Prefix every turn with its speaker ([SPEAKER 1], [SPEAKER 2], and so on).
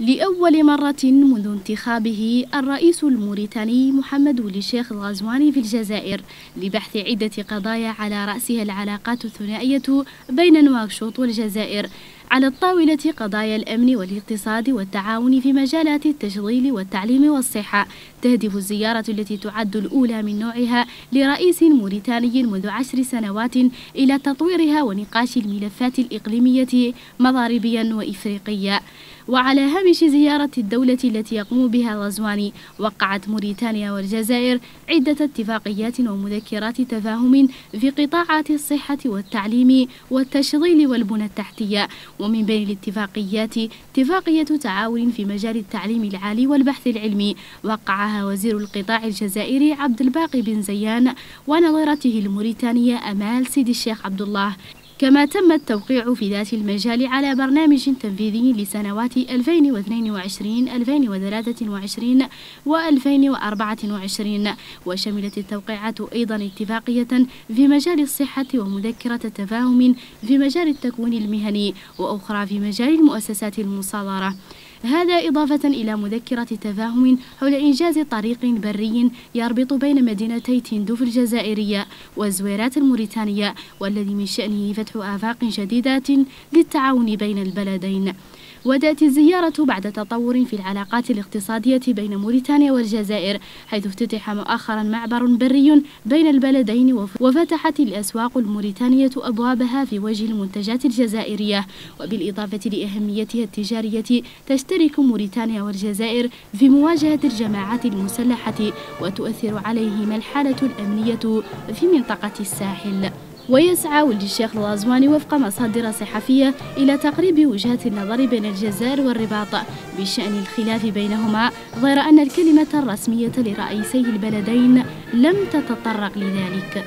[SPEAKER 1] لأول مرة منذ انتخابه الرئيس الموريتاني محمد الشيخ الغزواني في الجزائر لبحث عدة قضايا على رأسها العلاقات الثنائية بين نواكشوط والجزائر. على الطاولة قضايا الأمن والاقتصاد والتعاون في مجالات التشغيل والتعليم والصحة. تهدف الزيارة التي تعد الأولى من نوعها لرئيس موريتاني منذ عشر سنوات إلى تطويرها ونقاش الملفات الإقليمية مضاربيا وإفريقيا. وعلى هامش زيارة الدولة التي يقوم بها غزواني وقعت موريتانيا والجزائر عدة اتفاقيات ومذكرات تفاهم في قطاعات الصحة والتعليم والتشغيل والبنى التحتية. ومن بين الاتفاقيات اتفاقية تعاون في مجال التعليم العالي والبحث العلمي. وقعها وزير القطاع الجزائري عبد الباقي بن زيان ونظيرته الموريتانية أمال سيدي الشيخ عبد الله. كما تم التوقيع في ذات المجال على برنامج تنفيذي لسنوات 2022 2023 و 2024 وشملت التوقيعات أيضا اتفاقية في مجال الصحة ومذكرة تفاهم في مجال التكوين المهني وأخرى في مجال المؤسسات المصادرة. هذا إضافة إلى مذكرة تفاهم حول إنجاز طريق بري يربط بين مدينتي تندوف الجزائرية والزويرات الموريتانية والذي من شأنه فتح آفاق جديدة للتعاون بين البلدين. وتأتي الزيارة بعد تطور في العلاقات الاقتصادية بين موريتانيا والجزائر حيث افتتح مؤخرا معبر بري بين البلدين وفتحت الأسواق الموريتانية أبوابها في وجه المنتجات الجزائرية. وبالإضافة لأهميتها التجارية تشترك موريتانيا والجزائر في مواجهة الجماعات المسلحة وتؤثر عليهما الحالة الأمنية في منطقة الساحل. ويسعى ولد الشيخ الغزواني وفق مصادر صحفية إلى تقريب وجهات النظر بين الجزائر والرباط بشأن الخلاف بينهما غير أن الكلمة الرسمية لرئيسي البلدين لم تتطرق لذلك.